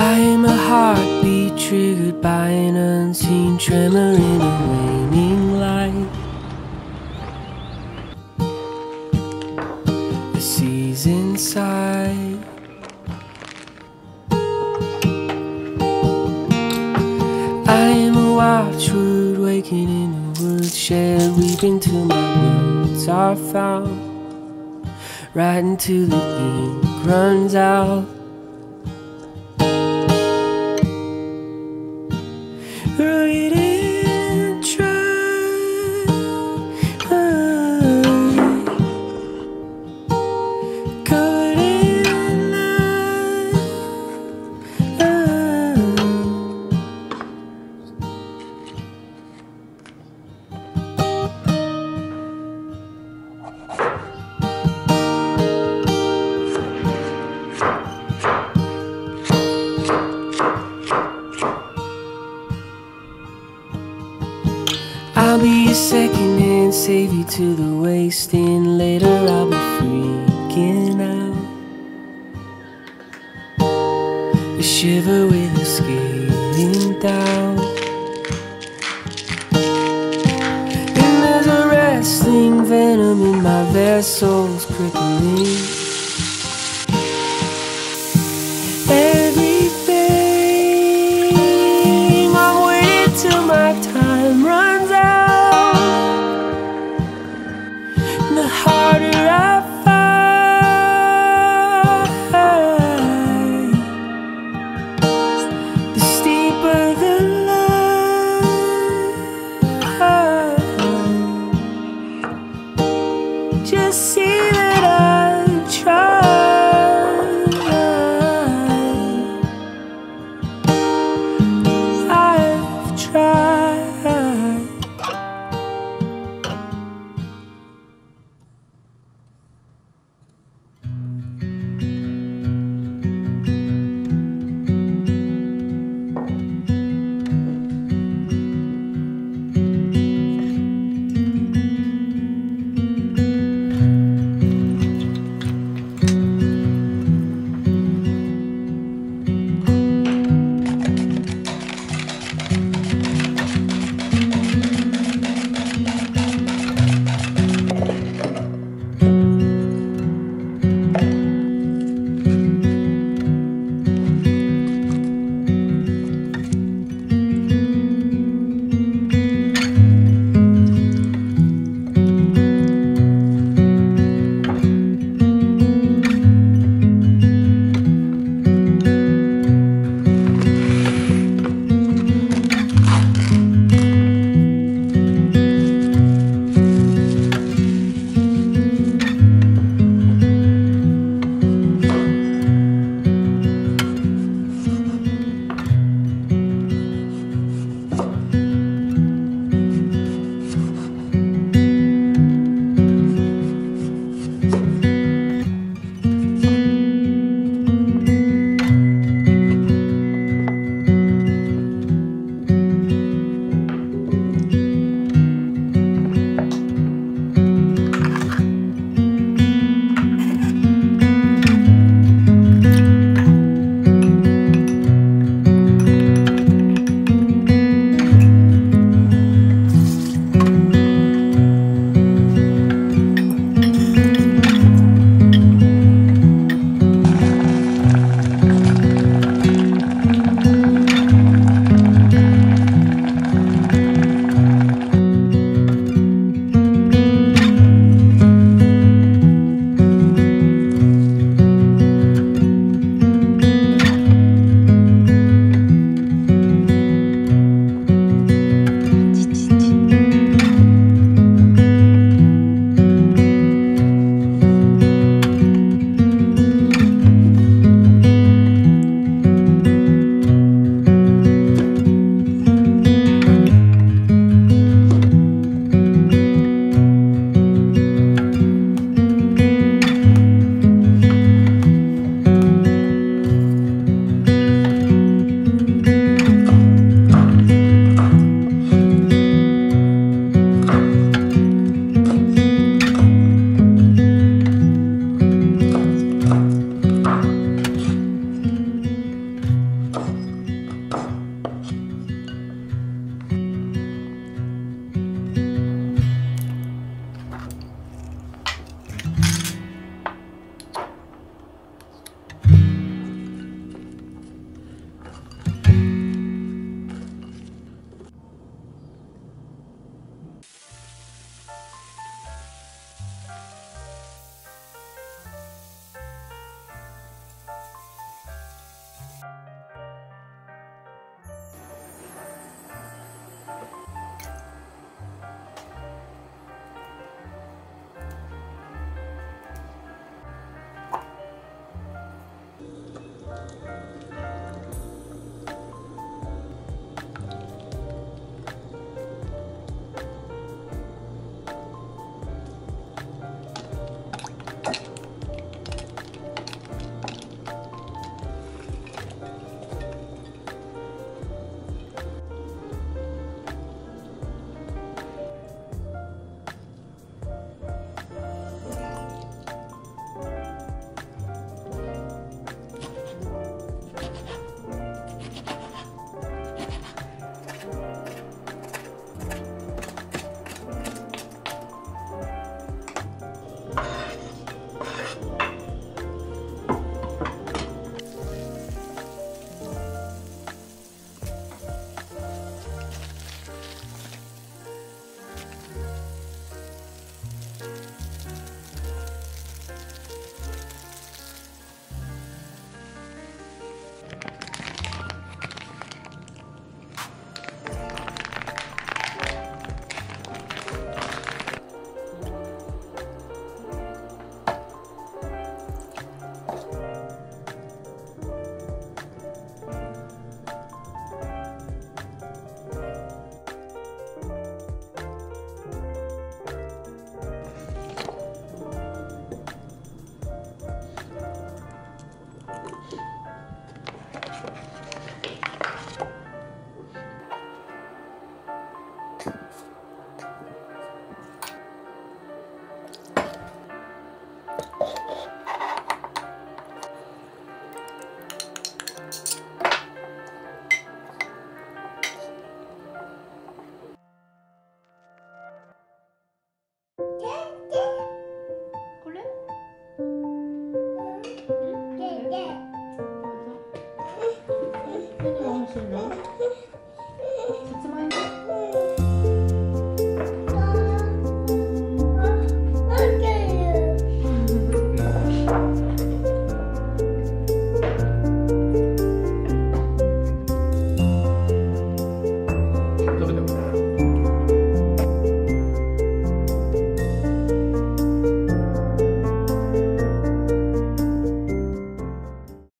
I am a heartbeat triggered by an unseen tremor in a waning light. The seas inside. I am a watchword waking in a woodshed, weeping till my words are found. Right until the ink runs out. I'll be your second hand, save you to the waist, and later I'll be freaking out. A shiver with a skating down. And there's a wrestling venom in my vessel's crippling.